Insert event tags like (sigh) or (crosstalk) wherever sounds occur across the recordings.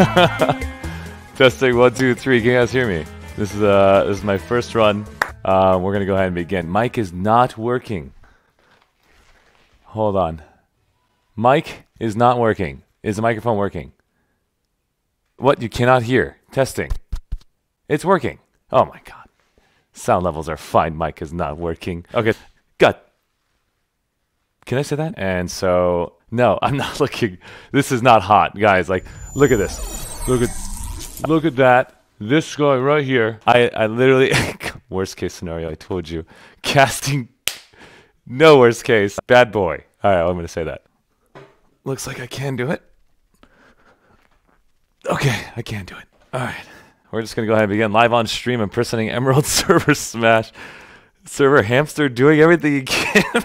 (laughs) Testing one, two, three. Can you guys hear me? This is uh this is my first run. Uh, we're gonna go ahead and begin. Mic is not working. Hold on. Mic is not working. Is the microphone working? What you cannot hear? Testing. It's working. Oh my god. Sound levels are fine. Mic is not working. Okay. Gut. Can I say that? And so no, (laughs) I'm not looking. This is not hot, guys. Like, look at this. Look at, look at that. This going right here. I, I literally, (laughs) worst case scenario. I told you, casting. No worst case. Bad boy. All right, I'm gonna say that. Looks like I can do it. Okay, I can do it. All right. We're just gonna go ahead and begin live on stream impersonating Emerald (laughs) Server Smash. Server Hamster doing everything he can.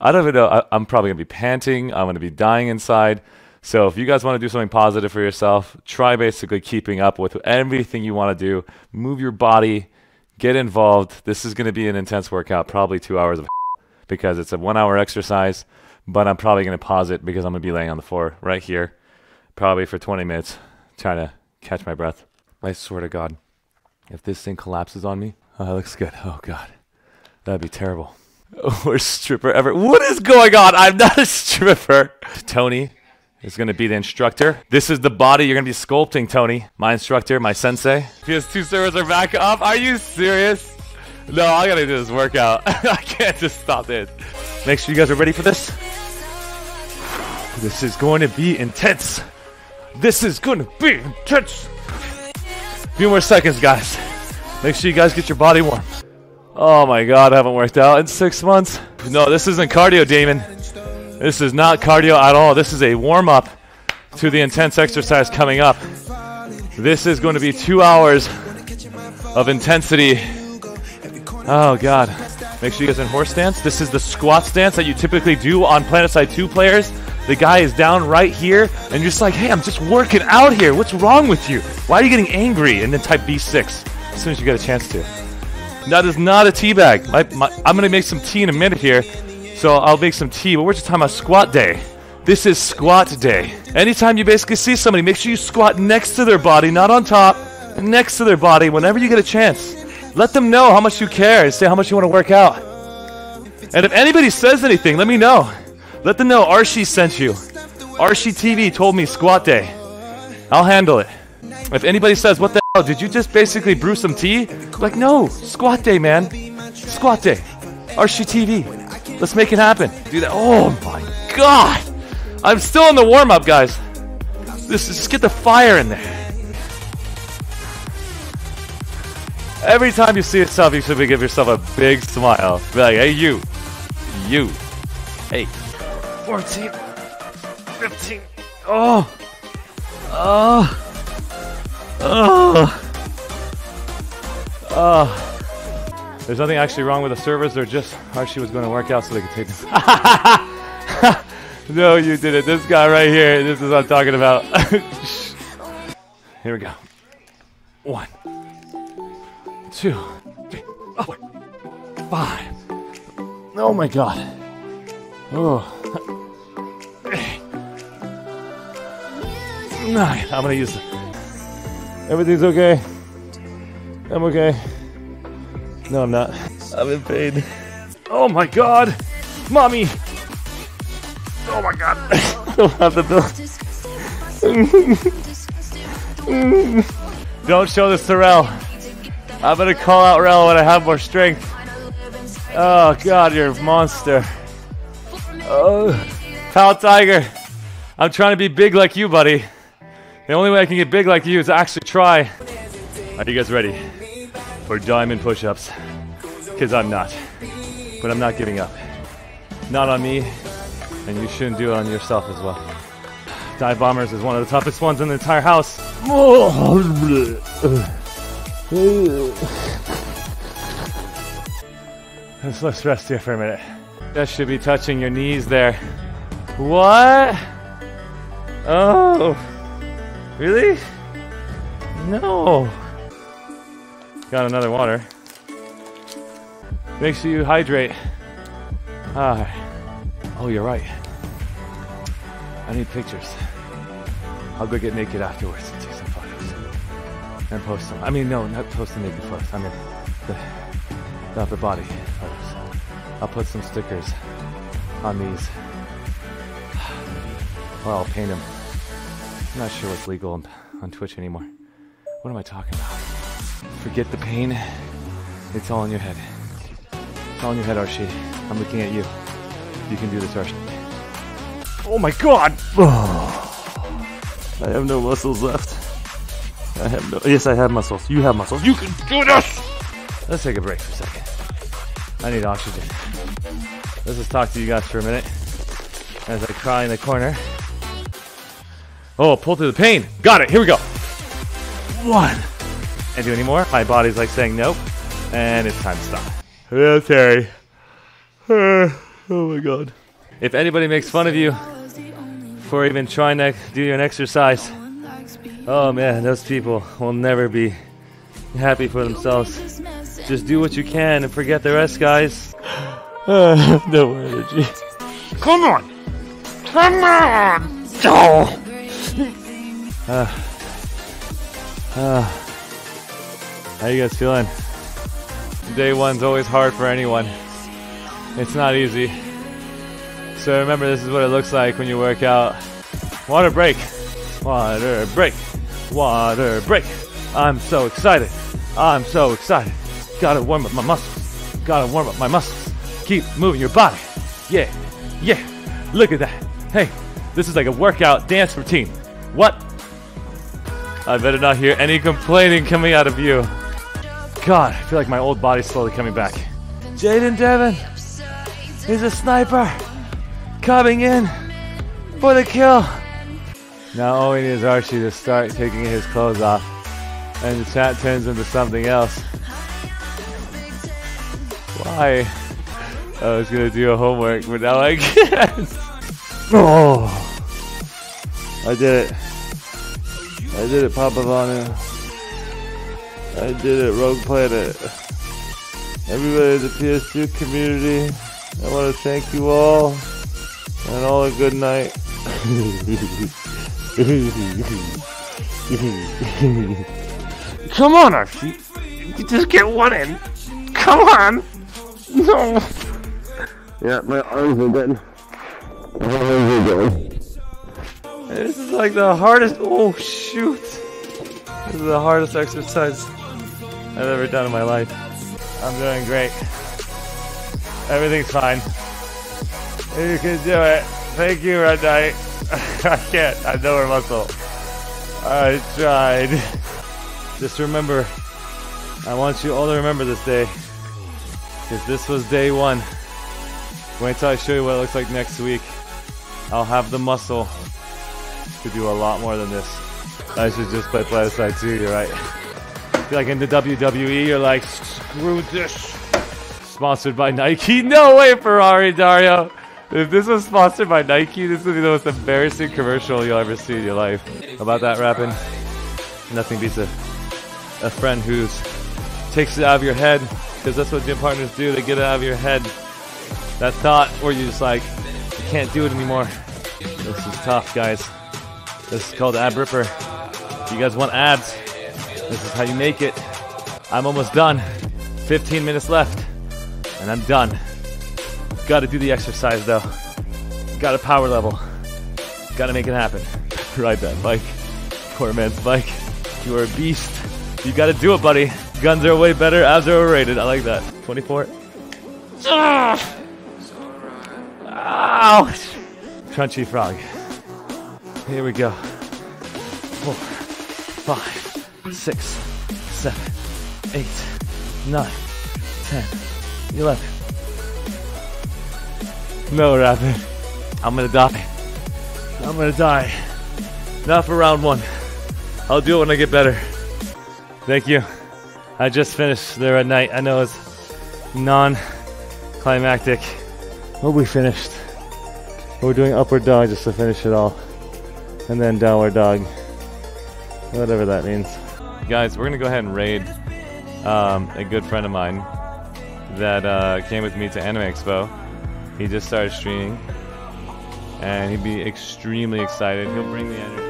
I don't even know. I, I'm probably gonna be panting. I'm gonna be dying inside. So if you guys want to do something positive for yourself, try basically keeping up with everything you want to do. Move your body, get involved. This is going to be an intense workout, probably two hours of (laughs) because it's a one hour exercise, but I'm probably going to pause it because I'm going to be laying on the floor right here, probably for 20 minutes, trying to catch my breath. I swear to God, if this thing collapses on me, oh, that looks good. Oh, God. That'd be terrible. (laughs) Worst stripper ever. What is going on? I'm not a stripper. Tony is going to be the instructor. This is the body you're going to be sculpting, Tony. My instructor, my sensei. PS2 servers are back up. Are you serious? No, I got to do this workout. (laughs) I can't just stop this. Make sure you guys are ready for this. This is going to be intense. This is going to be intense. A few more seconds, guys. Make sure you guys get your body warm. Oh my god, I haven't worked out in six months. No, this isn't cardio, Damon. This is not cardio at all. This is a warm up to the intense exercise coming up. This is going to be two hours of intensity. Oh god. Make sure you guys in horse stance. This is the squat stance that you typically do on PlanetSide 2 players. The guy is down right here, and you're just like, hey, I'm just working out here. What's wrong with you? Why are you getting angry? And then type B6 as soon as you get a chance to. That is not a tea bag. My, my, I'm to make some tea in a minute here. So I'll make some tea, but we're just talking about squat day. This is squat day. Anytime you basically see somebody, make sure you squat next to their body, not on top, next to their body whenever you get a chance. Let them know how much you care and say how much you want to work out. And if anybody says anything, let me know. Let them know Arshee sent you. Arshee TV told me squat day. I'll handle it. If anybody says, what the hell, did you just basically brew some tea? Like, no, squat day, man. Squat day. Arshee TV. Let's make it happen. Do that. Oh my god! I'm still in the warm up, guys. This is just get the fire in there. Every time you see yourself, you should be give yourself a big smile. Be like, hey, you. You. Hey. 14. 15. Oh. Oh. Oh. Oh. There's nothing actually wrong with the servers. They're just Arshee was going to work out so they could take them. (laughs) no, you did it. This guy right here. This is what I'm talking about. (laughs) here we go. One, two, three, four, five. Oh my god. Oh. Nine. I'm gonna use. Everything's okay. I'm okay. No, I'm not. I'm in pain. Oh my god! Mommy! Oh my god! I (laughs) don't have the bill. (laughs) don't show this to Rel. I'm gonna call out Rel when I have more strength. Oh god, you're a monster. Oh, Pal Tiger. I'm trying to be big like you, buddy. The only way I can get big like you is to actually try. Are you guys ready? for diamond push-ups because I'm not. But I'm not giving up. Not on me, and you shouldn't do it on yourself as well. Dive bombers is one of the toughest ones in the entire house. Let's, let's rest here for a minute. That should be touching your knees there. What? Oh, really? No. Got another water. Make sure you hydrate. Ah. Oh, you're right. I need pictures. I'll go get naked afterwards and take some photos and post them. I mean, no, not post the naked photos. I mean, the, the upper body photos. I'll put some stickers on these. (sighs) Or I'll paint them. I'm not sure what's legal on, on Twitch anymore. What am I talking about? Forget the pain. It's all in your head. It's all in your head, Arshee. I'm looking at you. You can do this, Arshee. Oh my god! (sighs) I have no muscles left. I have no. Yes, I have muscles. You have muscles. You can do this! Let's take a break for a second. I need oxygen. Let's just talk to you guys for a minute as I cry in the corner. Oh, pull through the pain. Got it. Here we go. One. And do any more? My body's like saying nope. And it's time to stop. Okay. (sighs) oh my god. If anybody makes fun of you for even trying to do an exercise, oh man, those people will never be happy for themselves. Just do what you can and forget the rest, guys. Uh, (sighs) no energy. Come on! Come on! Oh! Uh, uh, how you guys feeling? Day one's always hard for anyone. It's not easy. So remember, this is what it looks like when you work out. Water break. Water break. Water break. I'm so excited. I'm so excited. Gotta warm up my muscles. Gotta warm up my muscles. Keep moving your body. Yeah. Yeah. Look at that. Hey, this is like a workout dance routine. What? I better not hear any complaining coming out of you. God, I feel like my old body's slowly coming back. Jaden Devon is a sniper coming in for the kill. Now all we need is Arshee to start taking his clothes off and the chat turns into something else. Why? I was gonna do a homework, but now I (laughs) can't. Oh, I did it. I did it, Papa Vanu. I did it, Rogue Planet. Everybody in the PS2 community, I want to thank you all, and all a good night. (laughs) Come on, Arshee. You just get one in. Come on. No. Yeah, my arms are dead. My arms are dead. This is like the hardest. Oh shoot! This is the hardest exercise I've ever done in my life. I'm doing great. Everything's fine. You can do it. Thank you, Red Knight. (laughs) I can't. I know her muscle. I tried. Just remember, I want you all to remember this day. Because this was day one. Wait till I show you what it looks like next week. I'll have the muscle to do a lot more than this. I should just play PlanetSide 2, you're right. like in the WWE, you're like, screw this. Sponsored by Nike? (laughs) No way, Ferrari, Dario. If this was sponsored by Nike, this would be the most embarrassing commercial you'll ever see in your life. About that rapping? Nothing beats a, a friend who's takes it out of your head, because that's what gym partners do. They get it out of your head. That thought where you're just like, you can't do it anymore. This is tough, guys. This is called Ab Ripper. You guys want abs? This is how you make it. I'm almost done. 15 minutes left, and I'm done. Gotta do the exercise though. Gotta power level. Gotta make it happen. (laughs) Ride that bike. Poor man's bike. You are a beast. You gotta do it, buddy. Guns are way better, abs are overrated. I like that. 24. Ah! Ouch! Crunchy frog. Here we go. Four, five, six, seven, eight, nine, ten, eleven. No, Rapid. I'm gonna die. I'm gonna die. Not for round one. I'll do it when I get better. Thank you. I just finished there at night. I know it's non-climactic. But we finished. We're doing upward dog just to finish it all and then downward dog. Whatever that means. Guys, we're gonna go ahead and raid um, a good friend of mine that uh, came with me to Anime Expo. He just started streaming. and he'd be extremely excited. He'll bring the energy.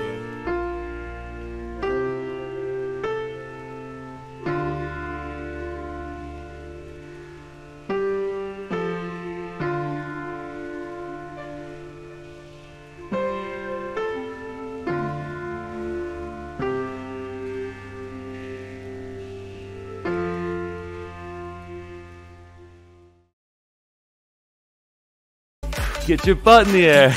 Get your butt in the air.